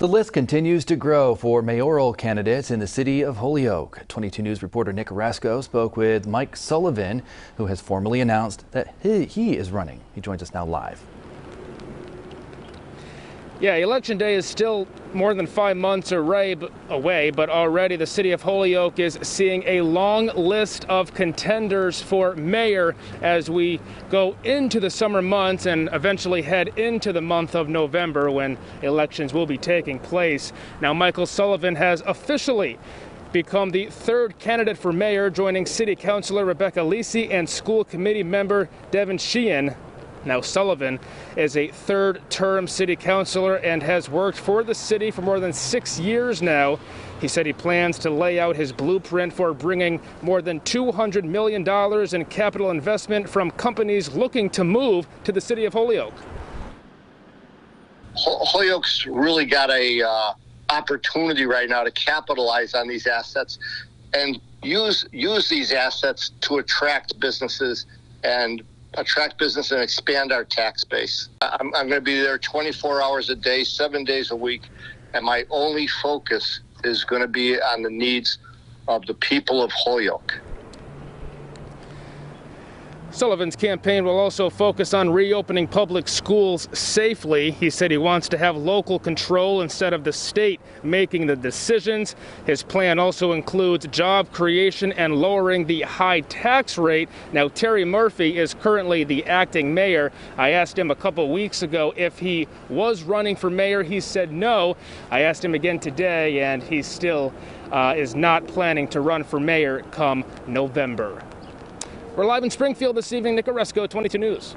The list continues to grow for mayoral candidates in the city of Holyoke. 22 News reporter Nick Carrasco spoke with Mike Sullivan, who has formally announced that he, he is running. He joins us now live. Yeah, election day is still more than five months away, but already the city of Holyoke is seeing a long list of contenders for mayor as we go into the summer months and eventually head into the month of November when elections will be taking place. Now, Michael Sullivan has officially become the third candidate for mayor, joining City Councilor Rebecca Lisi and school committee member Devin Sheehan now, Sullivan is a third term city councilor and has worked for the city for more than six years now. He said he plans to lay out his blueprint for bringing more than $200 million in capital investment from companies looking to move to the city of Holyoke. Holyoke's really got a uh, opportunity right now to capitalize on these assets and use use these assets to attract businesses and attract business and expand our tax base. I'm, I'm going to be there 24 hours a day, seven days a week, and my only focus is going to be on the needs of the people of Holyoke. Sullivan's campaign will also focus on reopening public schools safely. He said he wants to have local control instead of the state making the decisions. His plan also includes job creation and lowering the high tax rate. Now, Terry Murphy is currently the acting mayor. I asked him a couple weeks ago if he was running for mayor. He said no. I asked him again today, and he still uh, is not planning to run for mayor come November. We're live in Springfield this evening. Nick Oresko, 22 News.